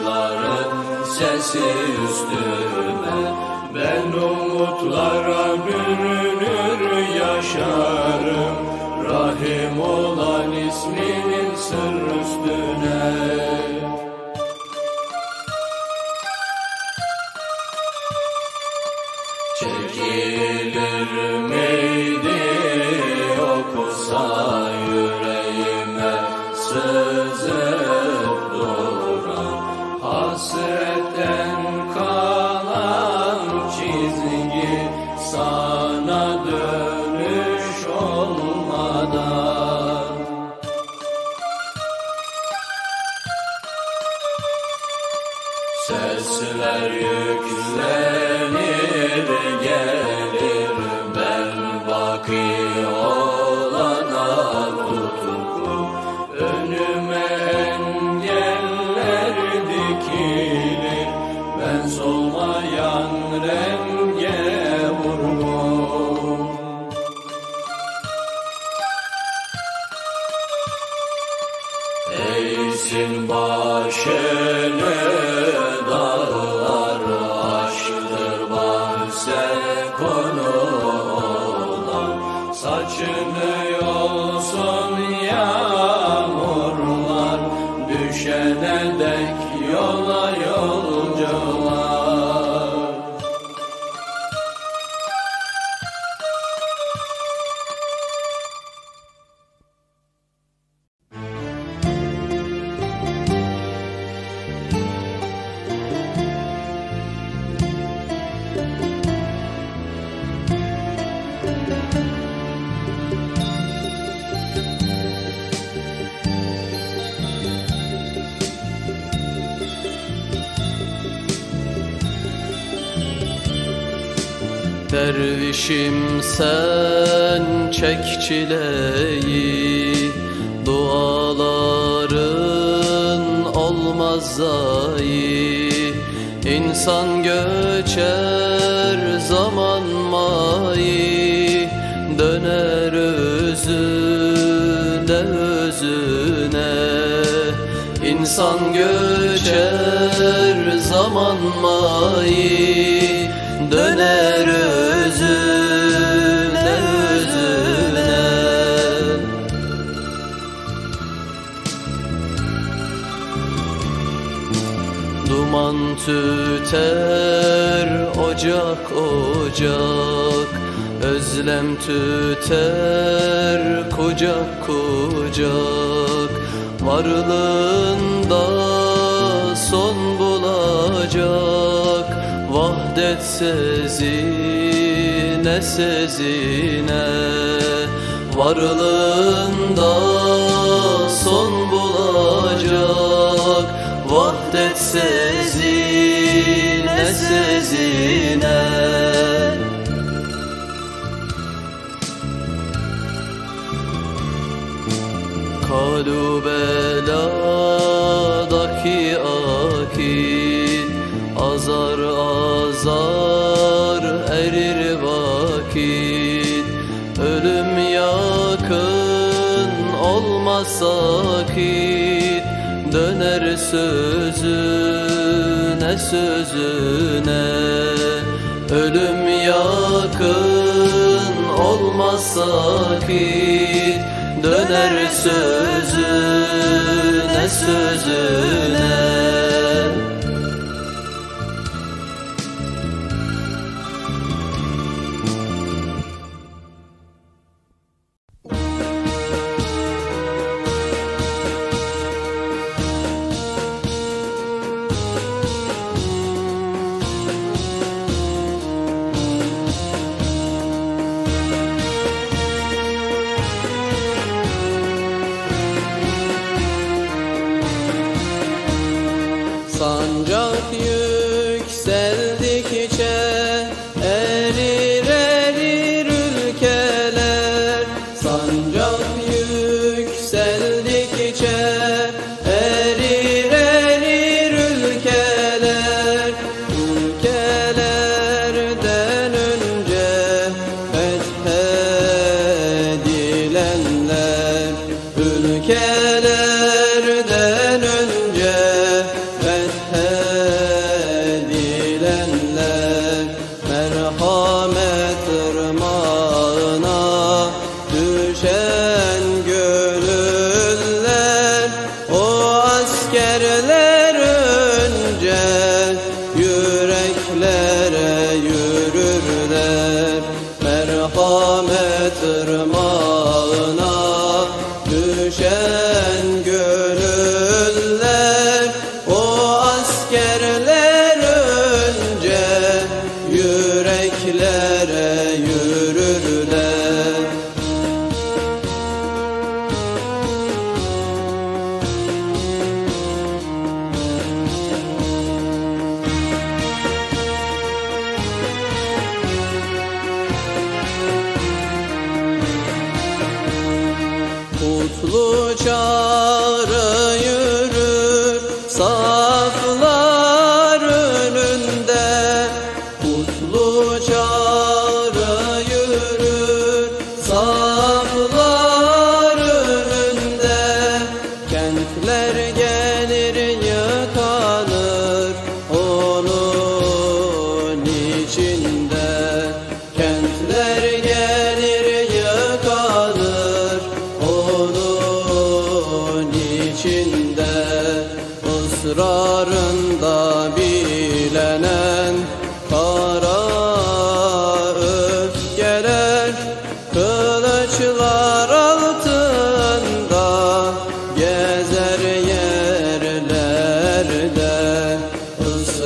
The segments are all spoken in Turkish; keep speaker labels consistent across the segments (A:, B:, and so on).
A: yokuşların sesi üstüme Ben umutlara bürünür yaşarım. Rahim olan isminin sır Hashem.
B: Dervişim sen çek çileyi. Duaların olmaz zayi İnsan göçer zaman mayi Döner özüne özüne. İnsan göçer tüter ocak ocak. Özlem tüter kucak kucak. Varlığında son bulacak. Vahdet sezine sezine. Varlığında son bulacak. Vahdet sezine Kalu beladaki akit Azar azar erir vakit. Ölüm yakın olmaz sakit Döner sözüne sözüne. Ölüm yakın olmaz sakit Döner sözüne sözüne Kutlu çağrı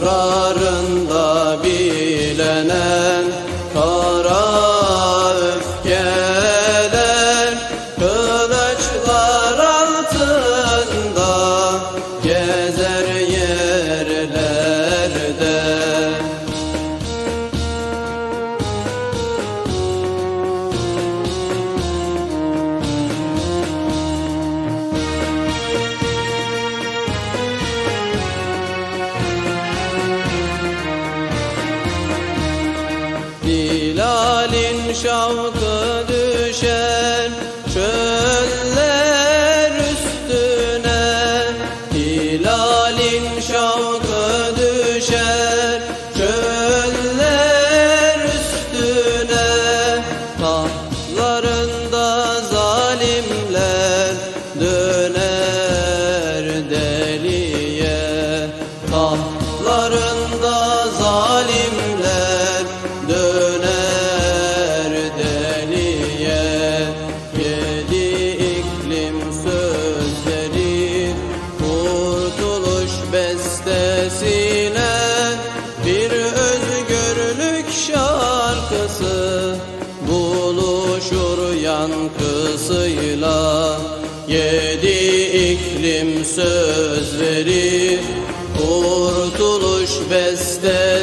B: ısrarında bilenen şavkı düşer çöller üstüne Hilalin şavkı düşer çöller üstüne Tahtlarında yankısıyla Yedi iklim sözleri kurtuluş bestesine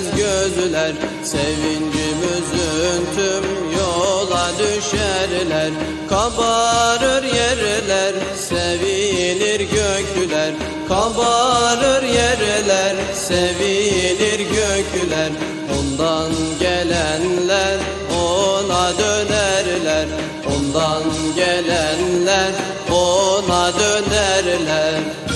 B: göremez gözler Sevincimizin tüm yola düşerler. Kabarır yerler sevinir gökler. Kabarır yerler sevinir gökler. Ondan gelenler ona dönerler. Ondan gelenler ona dönerler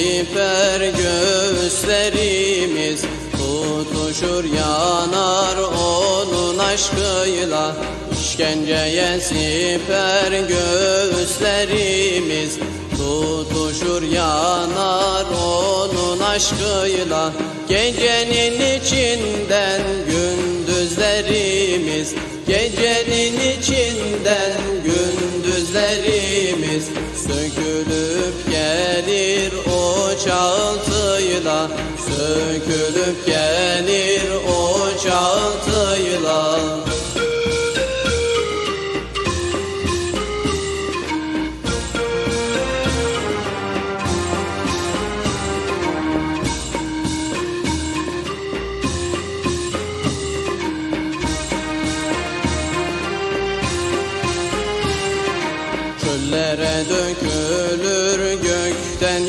B: siper göğüslerimiz Tutuşur yanar onun aşkıyla. İşkenceye siper göğüslerimiz Tutuşur yanar onun aşkıyla. Gecenin içinden gündüzlerimiz Gecenin içinden gündüzlerimiz Sökülüp gelir o çağıltıyla Sökülüp gelir o çağıltıyla Çöllere dökülür gökten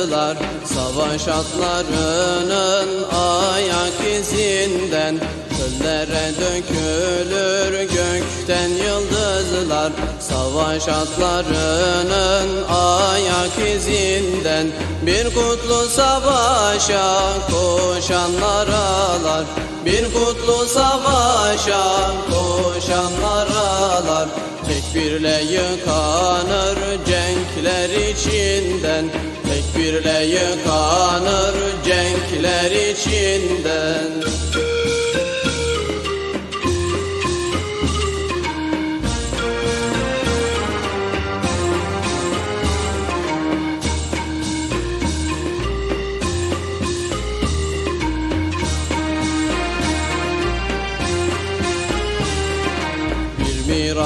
B: yıldızlar Savaş atlarının ayak izinden Çöllere dökülür gökten yıldızlar. Savaş atlarının ayak izinden Bir kutlu savaşa koşanlar ağlar. Bir kutlu savaşa koşanlar ağlar Tekbirle yıkanır cenkler içinden. Tekbirle yıkanır cenkler içinden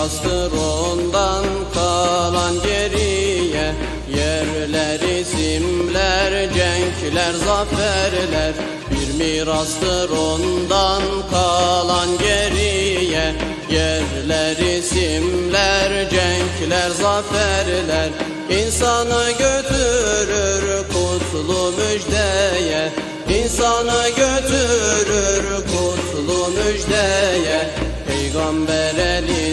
B: Mirastır ondan kalan geriye. Yerler isimler, cenkler, zaferler. Bir mirastır ondan kalan geriye. Yerler isimler, cenkler, zaferler. İnsanı götürür kutlu müjdeye. İnsanı götürür kutlu müjdeye. Peygamber elinden